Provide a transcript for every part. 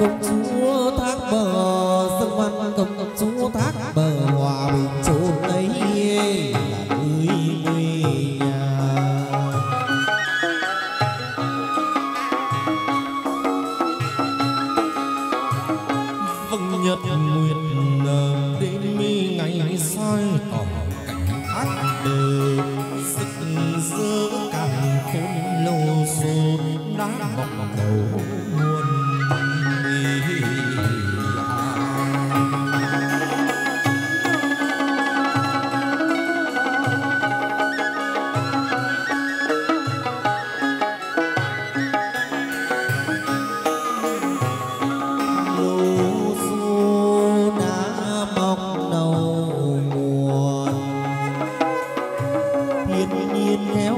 công chúa thác bờ sông văn công công chúa thác bờ. Hòa bình chốn ấy là người người nhà. Vâng nhật nguyệt ờ, đêm mi ngày soi tỏ cảnh thác đời giấc giữa càng khôn lâu xôn đã bọc đầu. hiên héo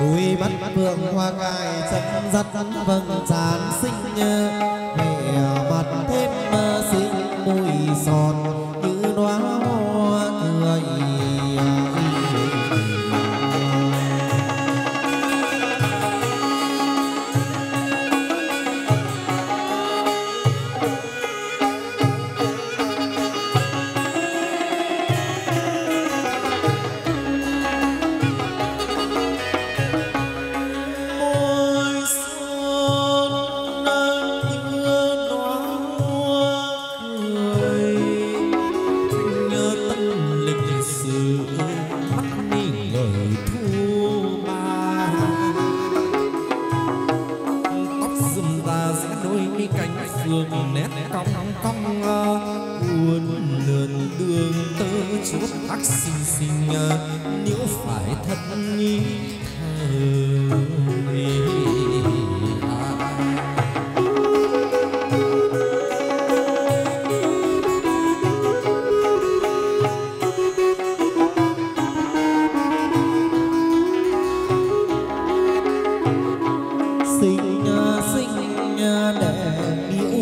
đuôi bắt vườn hoa cài chân dắt, vầng tràn sinh nhơ, vẻ mặt thêm mơ xinh, mùi son phương nét cong cong buồn lượn đường tơ chốt ác xinh xinh à, nếu phải thật nhi thời sinh sinh à, à,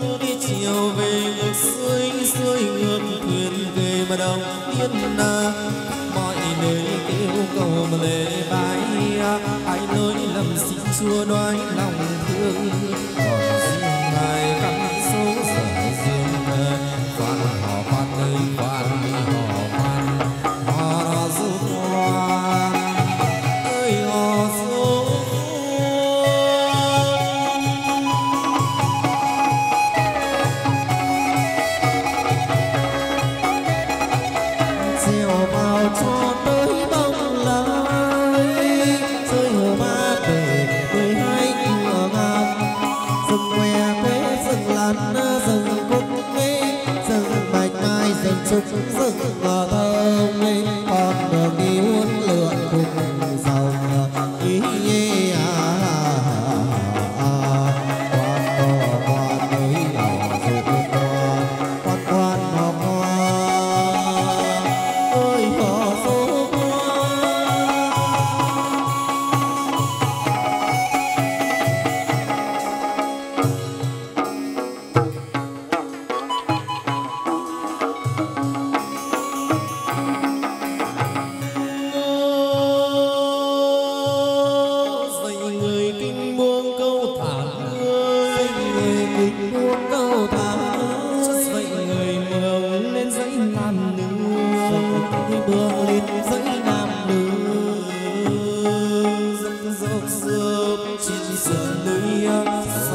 nước đi chiều về ngược xuôi xuôi ngược thuyền về mà đồng yên na mọi lời kêu cầu mà lệ bái à. ai nơi lầm xin chúa nói lòng thương. hallelujah.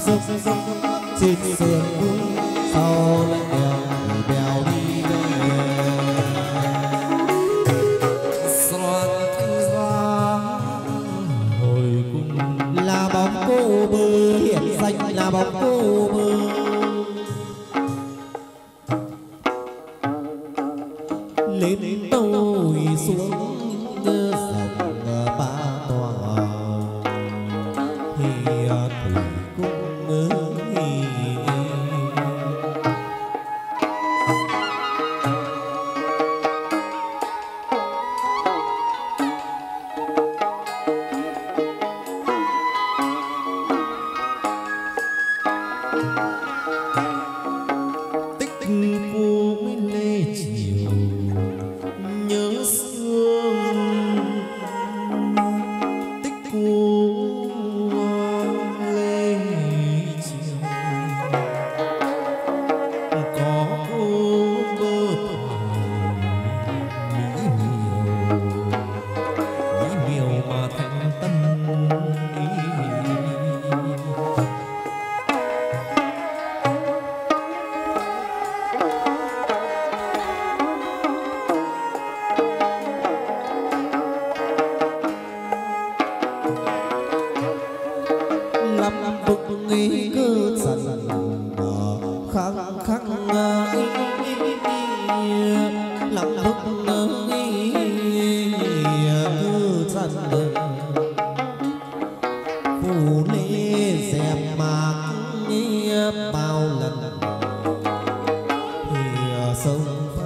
rung rung trên sườn núi sau lưng đèo phù lê dẹp mạc bao lần. Thì sông pha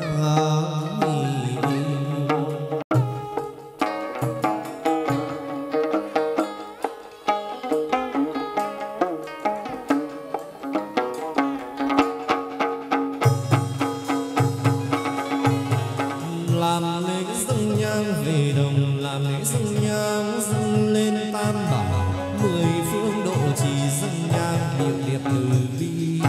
làm lễ dâng nhang về đồng, làm lễ dâng nhang dâng lên tam bảo mười phương độ chỉ dân nhang niệm niệm từ bi.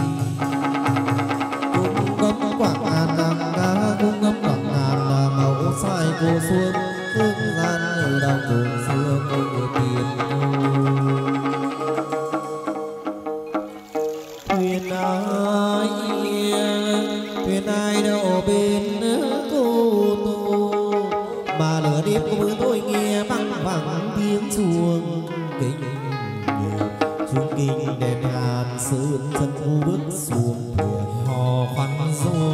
Cung ngâm quảng ngàn nam ca cung ngâm quảng ngàn là mẫu sai cô xuân phương gian ở đồng cùng xưa cô tiền thuyền ai thuyền ai đâu bên sương dân bước xuống thuyền hò khoan du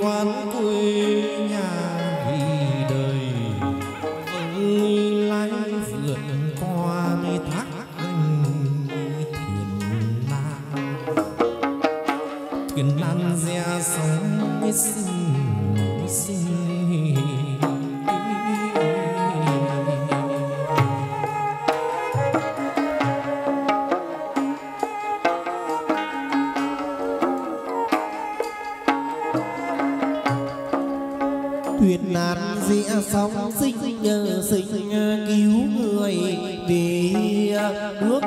quan quê nhà vì đời. Vâng lái vượt qua mê thác gành thuyền nan. Thuyền nan ra sóng mới sinh huyệt nạn dĩa sóng sinh nhờ sinh cứu người vì nước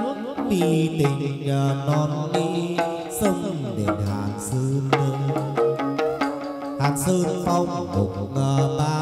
vì tình non đi sông đền hàn sơn hàn sơn phong bục ba